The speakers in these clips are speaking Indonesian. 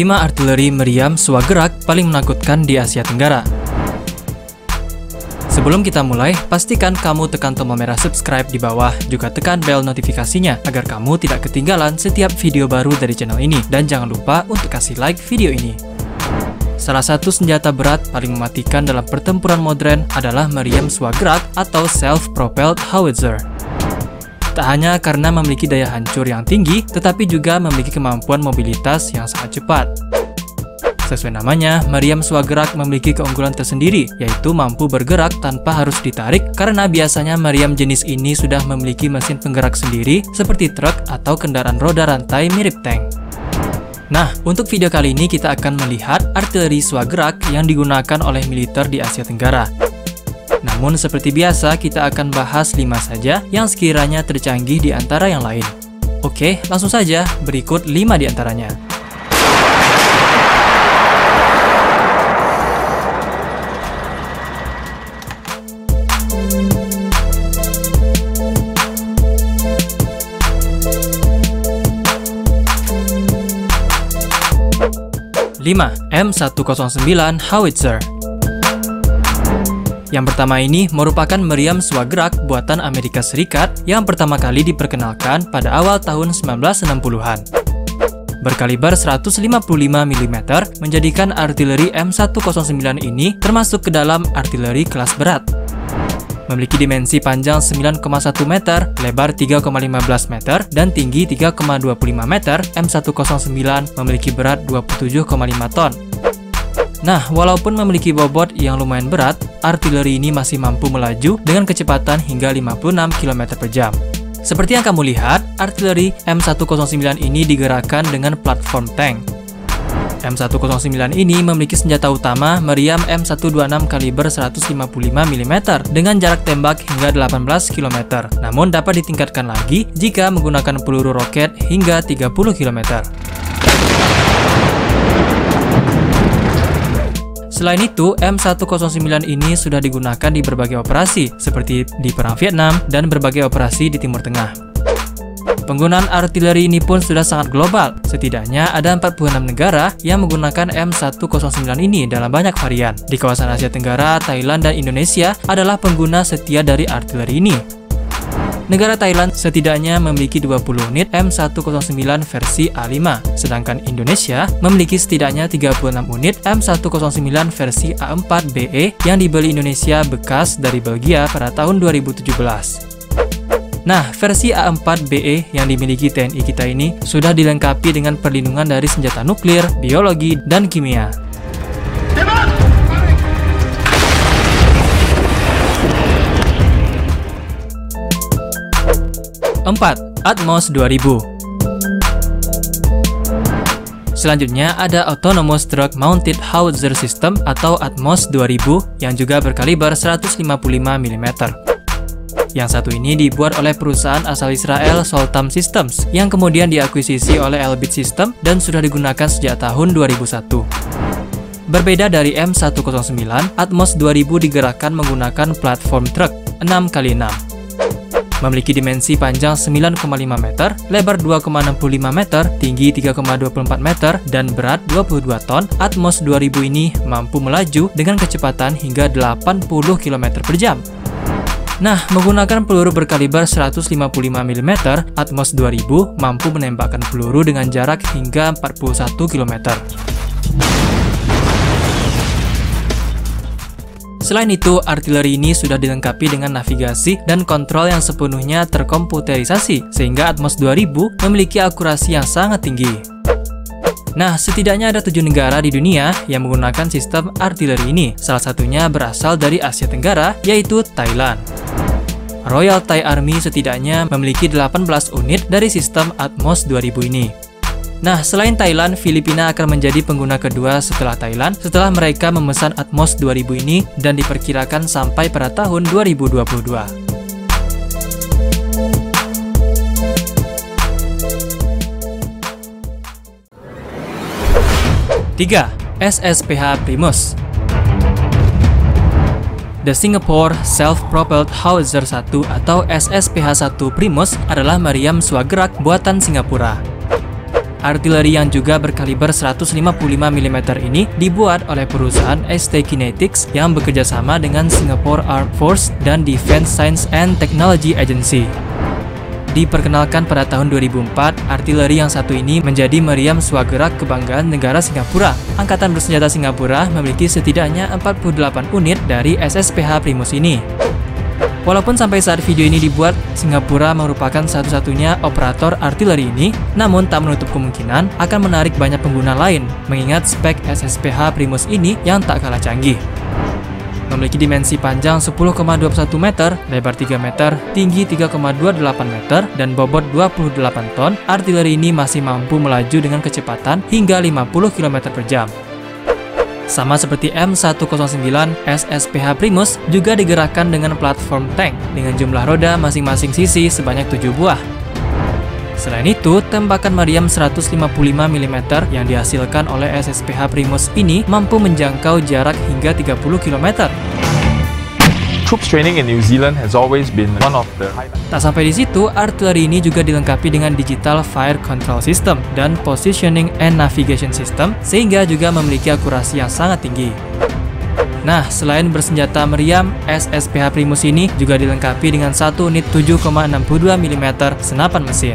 5 artileri meriam swagerak paling menakutkan di Asia Tenggara. Sebelum kita mulai, pastikan kamu tekan tombol merah subscribe di bawah, juga tekan bel notifikasinya agar kamu tidak ketinggalan setiap video baru dari channel ini. Dan jangan lupa untuk kasih like video ini. Salah satu senjata berat paling mematikan dalam pertempuran modern adalah meriam swagerak atau self-propelled howitzer. Tak hanya karena memiliki daya hancur yang tinggi, tetapi juga memiliki kemampuan mobilitas yang sangat cepat. Sesuai namanya, meriam swagerak memiliki keunggulan tersendiri, yaitu mampu bergerak tanpa harus ditarik karena biasanya meriam jenis ini sudah memiliki mesin penggerak sendiri seperti truk atau kendaraan roda rantai mirip tank. Nah, untuk video kali ini kita akan melihat artileri swagerak yang digunakan oleh militer di Asia Tenggara. Namun seperti biasa kita akan bahas 5 saja yang sekiranya tercanggih di antara yang lain. Oke, langsung saja berikut 5 di antaranya. Lima, M109 Howitzer yang pertama ini merupakan meriam swagerak buatan Amerika Serikat yang pertama kali diperkenalkan pada awal tahun 1960-an. Berkaliber 155 mm menjadikan artileri M109 ini termasuk ke dalam artileri kelas berat. Memiliki dimensi panjang 9,1 meter, lebar 3,15 meter, dan tinggi 3,25 meter, M109 memiliki berat 27,5 ton. Nah, walaupun memiliki bobot yang lumayan berat, artileri ini masih mampu melaju dengan kecepatan hingga 56 km per jam. Seperti yang kamu lihat, artileri M109 ini digerakkan dengan platform tank. M109 ini memiliki senjata utama meriam M126 kaliber 155 mm dengan jarak tembak hingga 18 km, namun dapat ditingkatkan lagi jika menggunakan peluru roket hingga 30 km. Selain itu, M109 ini sudah digunakan di berbagai operasi, seperti di Perang Vietnam dan berbagai operasi di Timur Tengah. Penggunaan artileri ini pun sudah sangat global. Setidaknya ada 46 negara yang menggunakan M109 ini dalam banyak varian. Di kawasan Asia Tenggara, Thailand, dan Indonesia adalah pengguna setia dari artileri ini. Negara Thailand setidaknya memiliki 20 unit M109 versi A5, sedangkan Indonesia memiliki setidaknya 36 unit M109 versi A4BE yang dibeli Indonesia bekas dari Belgia pada tahun 2017. Nah, versi A4BE yang dimiliki TNI kita ini sudah dilengkapi dengan perlindungan dari senjata nuklir, biologi, dan kimia. 4. Atmos 2000 Selanjutnya ada Autonomous Drug Mounted Howitzer System atau Atmos 2000 yang juga berkaliber 155 mm. Yang satu ini dibuat oleh perusahaan asal Israel Soltam Systems yang kemudian diakuisisi oleh Elbit System dan sudah digunakan sejak tahun 2001. Berbeda dari M109, Atmos 2000 digerakkan menggunakan platform truk 6x6 Memiliki dimensi panjang 9,5 meter, lebar 2,65 meter, tinggi 3,24 meter, dan berat 22 ton, Atmos 2000 ini mampu melaju dengan kecepatan hingga 80 km per jam. Nah, menggunakan peluru berkaliber 155 mm, Atmos 2000 mampu menembakkan peluru dengan jarak hingga 41 km. Selain itu, artileri ini sudah dilengkapi dengan navigasi dan kontrol yang sepenuhnya terkomputerisasi, sehingga Atmos 2000 memiliki akurasi yang sangat tinggi. Nah, setidaknya ada tujuh negara di dunia yang menggunakan sistem artileri ini. Salah satunya berasal dari Asia Tenggara, yaitu Thailand. Royal Thai Army setidaknya memiliki 18 unit dari sistem Atmos 2000 ini. Nah, selain Thailand, Filipina akan menjadi pengguna kedua setelah Thailand setelah mereka memesan Atmos 2000 ini dan diperkirakan sampai pada tahun 2022. Tiga, SSPH Primus The Singapore Self-Propelled Howitzer 1 atau SSPH-1 Primus adalah meriam swagerak buatan Singapura. Artileri yang juga berkaliber 155 mm ini dibuat oleh perusahaan ST Kinetics yang bekerja sama dengan Singapore Armed Force dan Defense Science and Technology Agency. Diperkenalkan pada tahun 2004, artileri yang satu ini menjadi meriam swagerak kebanggaan negara Singapura. Angkatan bersenjata Singapura memiliki setidaknya 48 unit dari SSPH Primus ini. Walaupun sampai saat video ini dibuat, Singapura merupakan satu-satunya operator artileri ini, namun tak menutup kemungkinan akan menarik banyak pengguna lain, mengingat spek SSPH Primus ini yang tak kalah canggih. Memiliki dimensi panjang 10,21 meter, lebar 3 meter, tinggi 3,28 meter, dan bobot 28 ton, artileri ini masih mampu melaju dengan kecepatan hingga 50 km per jam. Sama seperti M109, SSPH Primus juga digerakkan dengan platform tank dengan jumlah roda masing-masing sisi sebanyak 7 buah. Selain itu, tembakan meriam 155 mm yang dihasilkan oleh SSPH Primus ini mampu menjangkau jarak hingga 30 km. Troops training in New Zealand has always been one of the Tak sampai di situ, artileri ini juga dilengkapi dengan digital fire control system dan positioning and navigation system sehingga juga memiliki akurasi yang sangat tinggi. Nah, selain bersenjata meriam, SSPH Primus ini juga dilengkapi dengan satu unit 7,62 mm senapan mesin.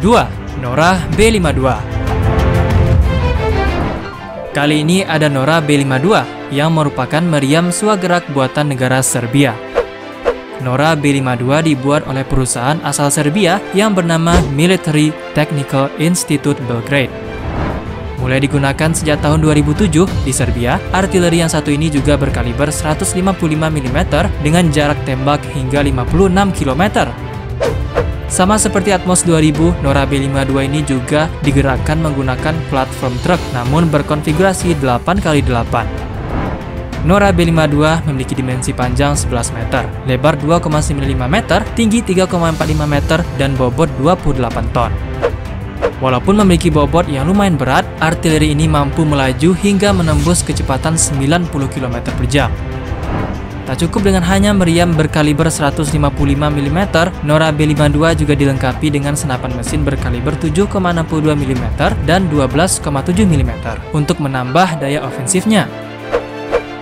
Dua, Nora B52 Kali ini ada Nora B52 yang merupakan meriam swagerak buatan negara Serbia. Nora B52 dibuat oleh perusahaan asal Serbia yang bernama Military Technical Institute Belgrade. Mulai digunakan sejak tahun 2007 di Serbia, artileri yang satu ini juga berkaliber 155 mm dengan jarak tembak hingga 56 km. Sama seperti Atmos 2000, Nora B52 ini juga digerakkan menggunakan platform truk namun berkonfigurasi 8x8. Nora B52 memiliki dimensi panjang 11 meter, lebar 2,95 meter, tinggi 3,45 meter, dan bobot 28 ton. Walaupun memiliki bobot yang lumayan berat, artileri ini mampu melaju hingga menembus kecepatan 90 km per jam. Tak cukup dengan hanya meriam berkaliber 155 mm, Nora B52 juga dilengkapi dengan senapan mesin berkaliber 7,62 mm dan 12,7 mm untuk menambah daya ofensifnya.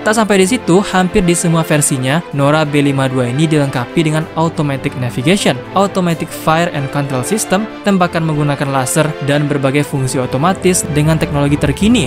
Tak sampai di situ, hampir di semua versinya, Nora B52 ini dilengkapi dengan Automatic Navigation, Automatic Fire and Control System, tembakan menggunakan laser, dan berbagai fungsi otomatis dengan teknologi terkini.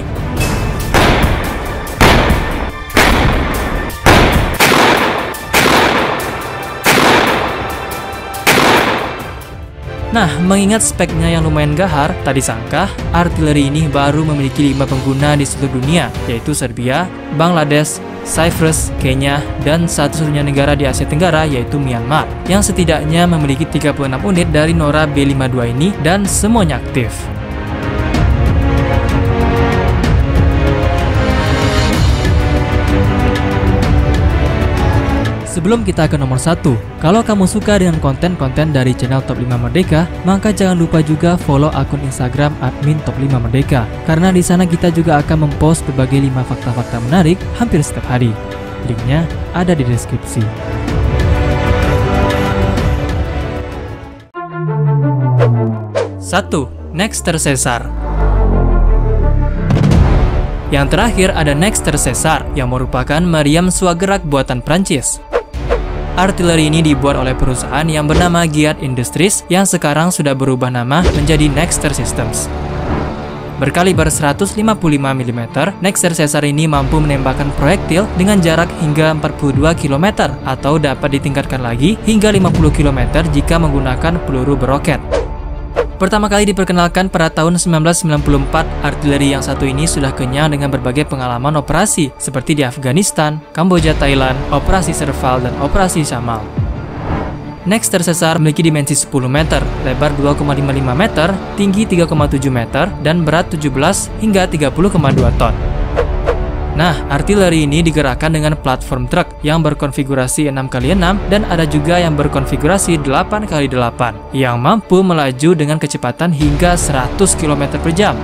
Nah, mengingat speknya yang lumayan gahar, tadi sangka artileri ini baru memiliki 5 pengguna di seluruh dunia, yaitu Serbia, Bangladesh, Cyprus, Kenya, dan satu-satunya negara di Asia Tenggara yaitu Myanmar, yang setidaknya memiliki 36 unit dari Nora B52 ini dan semuanya aktif. Sebelum kita ke nomor satu, kalau kamu suka dengan konten-konten dari channel Top 5 Merdeka, maka jangan lupa juga follow akun Instagram admin Top 5 Merdeka, karena di sana kita juga akan mempost berbagai 5 fakta-fakta menarik hampir setiap hari. Linknya ada di deskripsi. Satu, Nexter Caesar. Yang terakhir ada Nexter Caesar yang merupakan meriam swagerak buatan Prancis. Artileri ini dibuat oleh perusahaan yang bernama Giat Industries yang sekarang sudah berubah nama menjadi Nexter Systems. Berkaliber 155 mm, Nexter Caesar ini mampu menembakkan proyektil dengan jarak hingga 42 km atau dapat ditingkatkan lagi hingga 50 km jika menggunakan peluru beroket. Pertama kali diperkenalkan pada tahun 1994, artileri yang satu ini sudah kenyang dengan berbagai pengalaman operasi seperti di Afghanistan, Kamboja, Thailand, Operasi Serval, dan Operasi Samal. Nexter Caesar memiliki dimensi 10 meter, lebar 2,55 meter, tinggi 3,7 meter, dan berat 17 hingga 30,2 ton. Nah, artileri ini digerakkan dengan platform truk yang berkonfigurasi 6x6 dan ada juga yang berkonfigurasi 8x8 yang mampu melaju dengan kecepatan hingga 100 km per jam.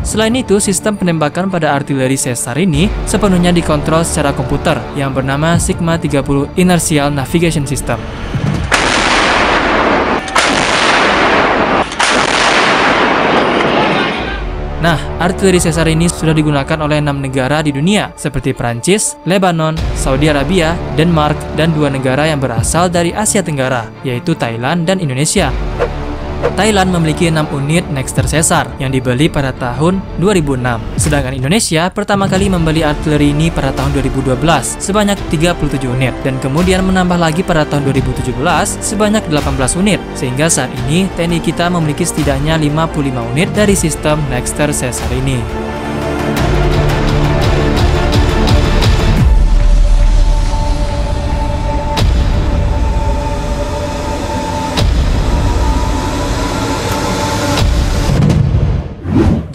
Selain itu, sistem penembakan pada artileri Caesar ini sepenuhnya dikontrol secara komputer yang bernama Sigma 30 Inertial Navigation System. Nah, artileri Caesar ini sudah digunakan oleh enam negara di dunia, seperti Prancis, Lebanon, Saudi Arabia, Denmark, dan dua negara yang berasal dari Asia Tenggara, yaitu Thailand dan Indonesia. Thailand memiliki 6 unit Nexter Caesar yang dibeli pada tahun 2006. Sedangkan Indonesia pertama kali membeli artileri ini pada tahun 2012 sebanyak 37 unit dan kemudian menambah lagi pada tahun 2017 sebanyak 18 unit. Sehingga saat ini TNI kita memiliki setidaknya 55 unit dari sistem Nexter Caesar ini.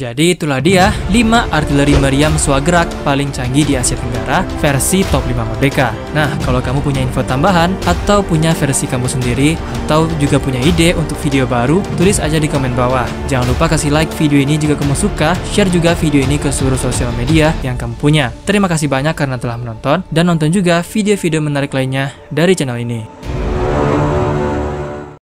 Jadi itulah dia 5 artileri meriam swagerak paling canggih di Asia Tenggara versi top 5 Merdeka. Nah, kalau kamu punya info tambahan atau punya versi kamu sendiri atau juga punya ide untuk video baru, tulis aja di komen bawah. Jangan lupa kasih like video ini jika kamu suka, share juga video ini ke seluruh sosial media yang kamu punya. Terima kasih banyak karena telah menonton dan nonton juga video-video menarik lainnya dari channel ini.